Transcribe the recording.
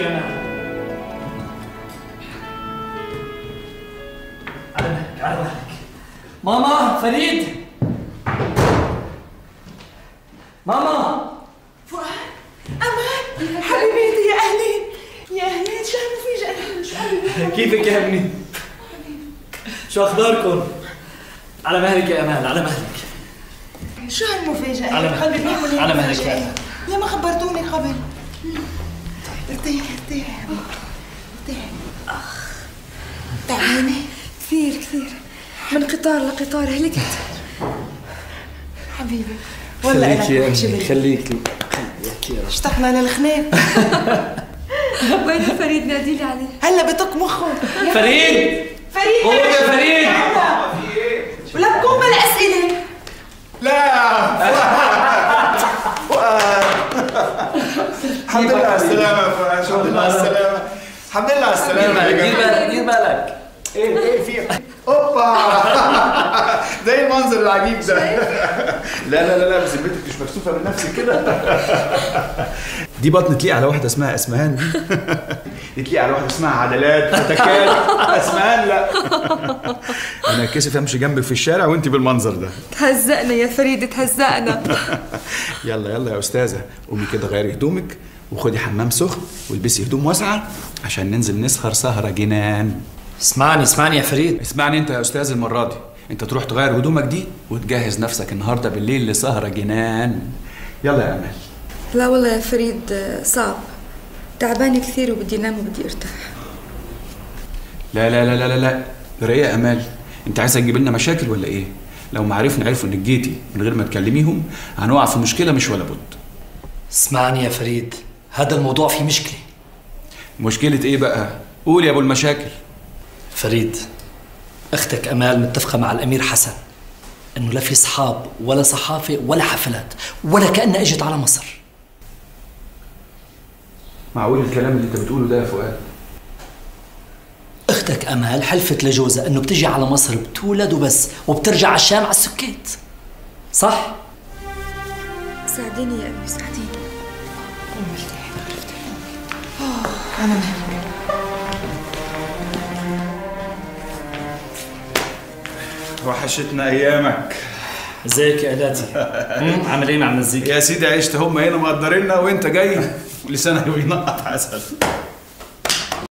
مهلك على مهلك ماما فريد ماما فؤاد أمان حبيبتي يا اهلين يا اهلين شو هالمفاجأة شو كيفك يا ابني؟ شو أخباركم؟ على مهلك يا أمان على مهلك. شو هالمفاجأة؟ على مهلك. على مهلك؟ يا يا ما خبرتوني قبل. ارتاح ارتاح ارتاح. اخ تعبانة كثير كثير. من قطار لقطار هلكت. حبيبي والله خليك يا بنتي. خليك خليك يا رب اشتقنا للخناق وين فريد نادي لي عليه؟ هلا بطق مخه. فريد! فريد! قوم يا فريد! ولك قوم بالأسئلة الحمد لله على السلامة. يا فؤاد الحمد لله على بالك دير بالك دير بالك. إيه إيه في أوبا. إيه المنظر العجيب ده. لا لا لا لا بذمتك مش مكسوفة من نفسك كده. دي بطن تليق على واحدة اسمها أسمهان. دي تليق على واحدة اسمها عدلات فتكات أسمهان؟ لا. أنا كسف أمشي جنبك في الشارع وانت بالمنظر ده. تهزقنا يا فريد تهزقنا. يلا يلا يا أستاذة قومي كده غيري هدومك وخدي حمام سخن والبسي هدوم واسعة عشان ننزل نسهر سهرة جنان. اسمعني اسمعني يا فريد. اسمعني أنت يا أستاذ المرة دي. انت تروح تغير هدومك دي وتجهز نفسك النهارده بالليل لسهره جنان. يلا يا امال لا والله يا فريد آه، صعب. تعبانة كثير وبدي أنام وبدي أرتاح. لا لا لا لا لا لا. يا امال انت عايزة تجيب لنا مشاكل ولا إيه؟ لو معرفنا عرفوا إنك جيتي من غير ما تكلميهم هنقع في مشكلة مش ولا بد. اسمعني يا فريد هذا الموضوع فيه مشكلة. مشكلة إيه بقى؟ قول يا أبو المشاكل. فريد أختك أمال متفقة مع الأمير حسن أنه لا في اصحاب ولا صحافة ولا حفلات ولا كأنها إجت على مصر. معقول الكلام اللي انت بتقوله ده يا فؤاد؟ أختك أمال حلفت لجوزها أنه بتجي على مصر بتولد وبس وبترجع على الشام على السكيت صح؟ ساعديني يا امي ساعديني. أنا مهلك وحشتنا أيامك. ازيك يا الاتي أمم، عامل إيه مع المزيكا؟ يا سيدي عشت هم هنا مقدريننا وأنت جاي؟ لسانك بينقط عسل.